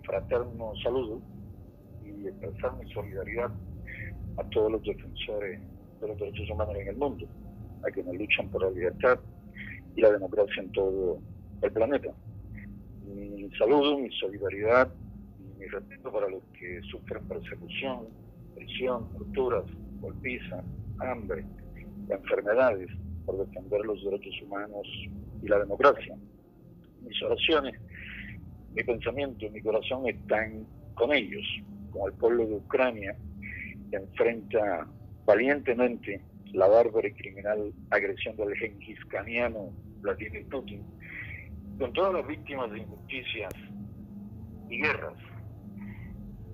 fraterno saludo y expresar mi solidaridad a todos los defensores de los derechos humanos en el mundo, a quienes luchan por la libertad y la democracia en todo el planeta. Mi saludo, mi solidaridad y mi respeto para los que sufren persecución, prisión, torturas, golpiza, hambre, enfermedades por defender los derechos humanos y la democracia. Mis oraciones mi pensamiento y mi corazón están con ellos, con el pueblo de Ucrania que enfrenta valientemente la bárbara y criminal agresión del Genghis Vladimir Putin, con todas las víctimas de injusticias y guerras.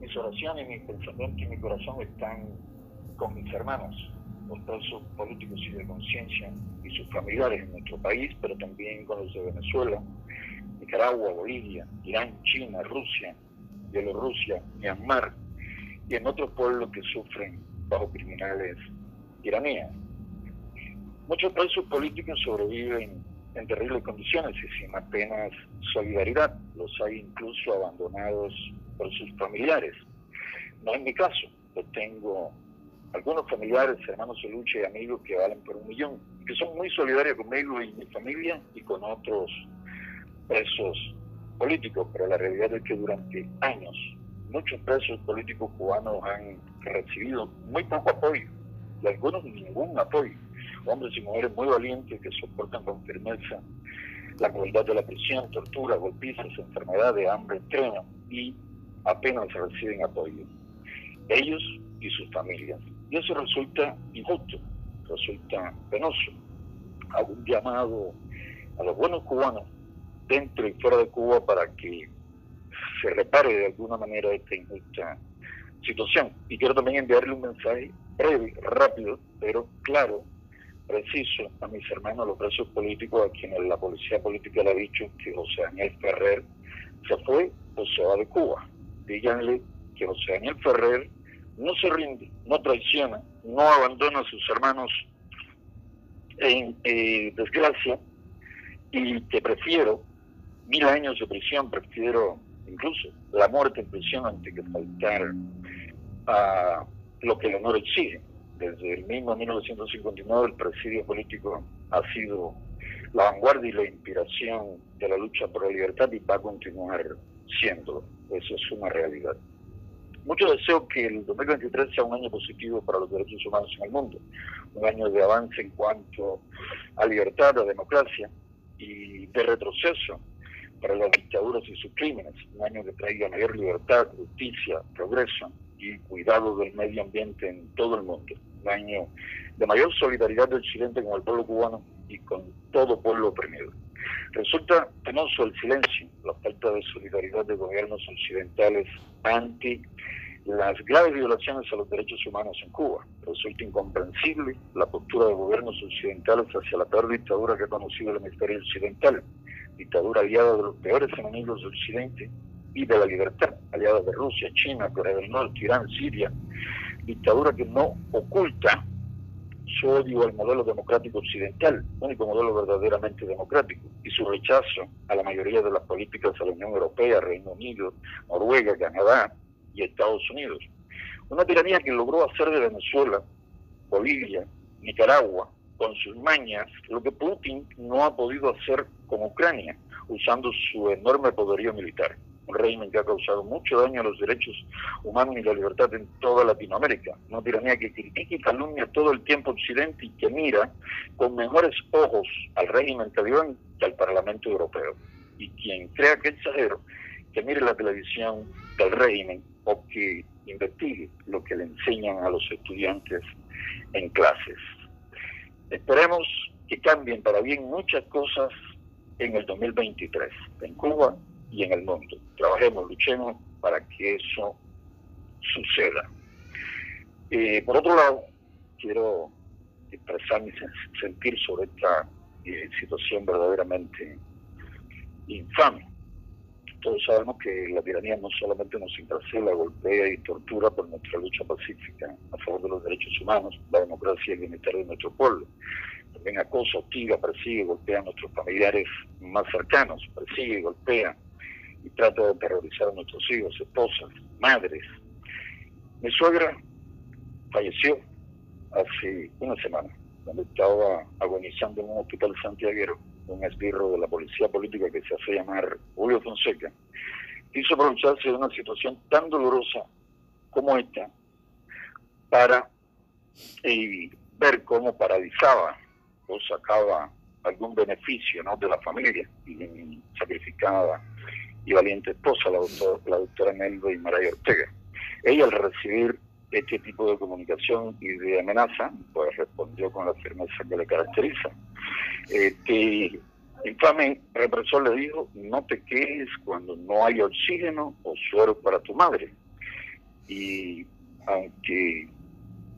Mis oraciones, mi pensamiento y mi corazón están con mis hermanos, los presos políticos y de conciencia y sus familiares en nuestro país, pero también con los de Venezuela, Nicaragua, Bolivia, Irán, China, Rusia, Bielorrusia, Myanmar y en otros pueblos que sufren bajo criminales iraníes. Muchos presos políticos sobreviven en terribles condiciones y sin apenas solidaridad. Los hay incluso abandonados por sus familiares. No es mi caso. Yo tengo algunos familiares, hermanos de lucha y amigos que valen por un millón, que son muy solidarios conmigo y mi familia y con otros presos políticos, pero la realidad es que durante años muchos presos políticos cubanos han recibido muy poco apoyo y algunos ningún apoyo. Hombres y mujeres muy valientes que soportan con firmeza la crueldad de la prisión, tortura, golpizas, enfermedades, hambre extrema y apenas reciben apoyo. Ellos y sus familias. Y eso resulta injusto, resulta penoso. Hago un llamado a los buenos cubanos dentro y fuera de Cuba para que se repare de alguna manera esta injusta situación. Y quiero también enviarle un mensaje breve, rápido, pero claro, preciso a mis hermanos, los presos políticos, a quienes la policía política le ha dicho que José Daniel Ferrer se fue o se va de Cuba. Díganle que José Daniel Ferrer no se rinde, no traiciona, no abandona a sus hermanos en eh, desgracia y que prefiero mil años de prisión, prefiero incluso la muerte en prisión antes que faltar a lo que el honor exige. Desde el mismo 1959 el presidio político ha sido la vanguardia y la inspiración de la lucha por la libertad y va a continuar siendo. Eso es una realidad. Mucho deseo que el 2023 sea un año positivo para los derechos humanos en el mundo, un año de avance en cuanto a libertad, a democracia y de retroceso para las dictaduras y sus crímenes, un año que traiga mayor libertad, justicia, progreso y cuidado del medio ambiente en todo el mundo, un año de mayor solidaridad del Occidente con el pueblo cubano y con todo pueblo oprimido. Resulta penoso el silencio, la falta de solidaridad de gobiernos occidentales ante las graves violaciones a los derechos humanos en Cuba. Resulta incomprensible la postura de gobiernos occidentales hacia la peor dictadura que ha conocido el hemisferio occidental, dictadura aliada de los peores enemigos del Occidente y de la libertad, aliada de Rusia, China, Corea del Norte, Irán, Siria, dictadura que no oculta su odio al modelo democrático occidental, único modelo verdaderamente democrático, y su rechazo a la mayoría de las políticas de la Unión Europea, Reino Unido, Noruega, Canadá y Estados Unidos. Una tiranía que logró hacer de Venezuela, Bolivia, Nicaragua, con sus mañas lo que Putin no ha podido hacer con Ucrania, usando su enorme poderío militar. Un régimen que ha causado mucho daño a los derechos humanos y la libertad en toda Latinoamérica. Una tiranía que critica y calumnia todo el tiempo Occidente y que mira con mejores ojos al régimen talibán que al Parlamento Europeo. Y quien crea que exagero, que mire la televisión del régimen o que investigue lo que le enseñan a los estudiantes en clases. Esperemos que cambien para bien muchas cosas en el 2023, en Cuba y en el mundo. Trabajemos, luchemos para que eso suceda. Eh, por otro lado, quiero expresar mi sentir sobre esta eh, situación verdaderamente infame. Todos sabemos que la tiranía no solamente nos encarcela, golpea y tortura por nuestra lucha pacífica a favor de los derechos humanos, la democracia y el bienestar de nuestro pueblo. También acosa, hostiga, persigue, golpea a nuestros familiares más cercanos, persigue, golpea y trata de terrorizar a nuestros hijos, esposas, madres. Mi suegra falleció hace una semana, cuando estaba agonizando en un hospital santiaguero, un esbirro de la policía política que se hace llamar Julio Fonseca, quiso aprovecharse de una situación tan dolorosa como esta para eh, ver cómo paralizaba o sacaba algún beneficio ¿no? de la familia y mi sacrificada y valiente esposa, la doctora, la doctora Nelva y María Ortega. Ella al recibir este tipo de comunicación y de amenaza, pues respondió con la firmeza que le caracteriza. Este infame represor le dijo, no te quedes cuando no hay oxígeno o suero para tu madre. Y aunque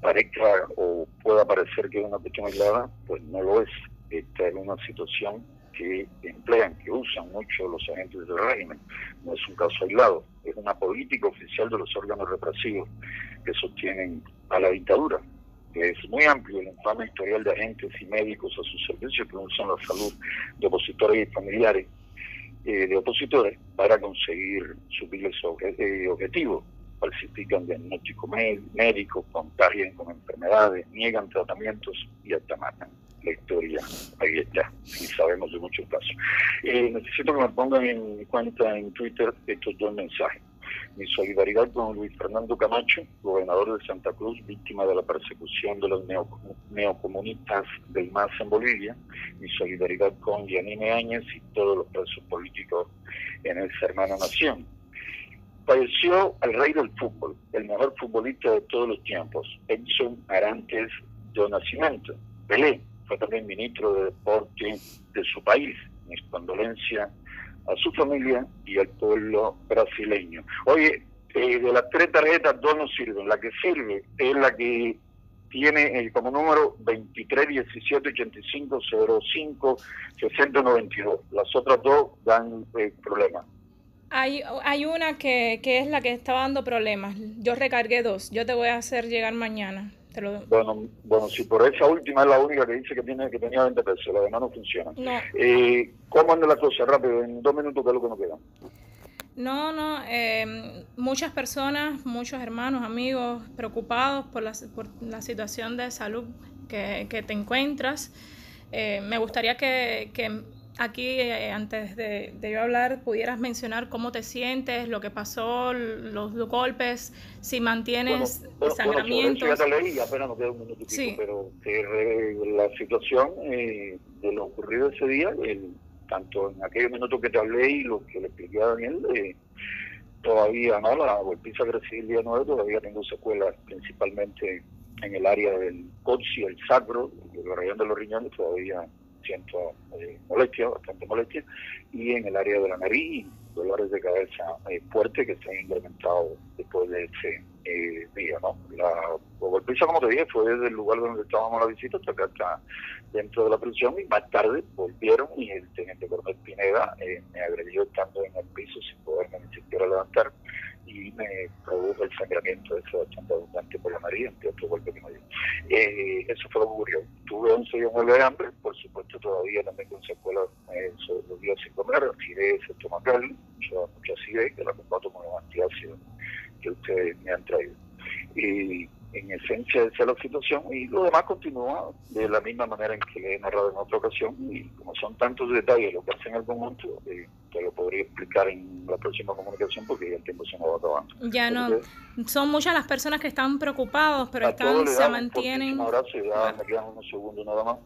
parezca o pueda parecer que es una cuestión aislada, pues no lo es. Esta es una situación que emplean, que usan mucho los agentes del régimen. No es un caso aislado, es una política oficial de los órganos represivos que sostienen a la dictadura, que es muy amplio el infame historial de agentes y médicos a su servicio que usan la salud de opositores y familiares eh, de opositores para conseguir sus eh, objetivos falsifican diagnósticos médicos, contagian con enfermedades, niegan tratamientos y hasta matan. La historia ahí está, y sabemos de muchos casos. Eh, necesito que me pongan en mi cuenta en Twitter estos dos mensajes. Mi solidaridad con Luis Fernando Camacho, gobernador de Santa Cruz, víctima de la persecución de los neocomunistas del MAS en Bolivia. Mi solidaridad con Yanine Áñez y todos los presos políticos en esa hermana nación falleció el rey del fútbol, el mejor futbolista de todos los tiempos, Edson Arantes de Nacimiento. Pelé fue también ministro de deporte de su país. Mis condolencias a su familia y al pueblo brasileño. Oye, eh, de las tres tarjetas, dos no sirven. La que sirve es la que tiene eh, como número 23 17 Las otras dos dan eh, problemas. Hay, hay una que, que es la que estaba dando problemas. Yo recargué dos. Yo te voy a hacer llegar mañana. Te lo... Bueno, bueno, si por esa última es la única que dice que tiene que tenía 20 pesos, la demás no funciona. No. Eh, ¿Cómo anda la cosa? Rápido, en dos minutos, ¿qué es lo que nos queda? No, no, eh, muchas personas, muchos hermanos, amigos preocupados por la, por la situación de salud que, que te encuentras. Eh, me gustaría que, que aquí, eh, antes de, yo hablar, pudieras mencionar cómo te sientes, lo que pasó, los, golpes, si mantienes bueno, sangramientos. ya te leí, apenas nos queda un minuto sí. pero la situación eh, de lo ocurrido ese día, el, tanto en aquellos minutos que te hablé y lo que le expliqué a Daniel, eh, todavía no, la golpiza que recibí el día 9 todavía tengo secuelas, principalmente en el área del y el sacro, el región de los riñones, todavía siento eh, molestia, bastante molestia, y en el área de la nariz, dolores de cabeza eh, fuertes que se han incrementado después de ese eh, día. ¿no? La golpiza, como te dije, fue desde el lugar donde estábamos la visita hasta acá, dentro de la prisión, y más tarde volvieron y el teniente coronel Pineda eh, me agredió estando en el piso sin poderme ni siquiera levantar y me produjo el sangramiento ese bastante abundante por la nariz, entre otro golpe que me dio. Eh, eso fue lo que ocurrió. Tuve 11 días de hambre, por supuesto todavía también con secuelas eh, sobre los días sin comer, acidez estomacal, mucha, mucha acidez, que la combato con los antiácidos que ustedes me han traído. Y en esencia esa es la situación y lo demás continúa de la misma manera en que le he narrado en otra ocasión y como son tantos detalles lo que hacen al conjunto eh, te lo podría explicar en la próxima comunicación porque ya el tiempo se nos va acabando. Ya no, son muchas las personas que están preocupados pero están, se mantienen... Un abrazo ya me quedan unos segundos nada más.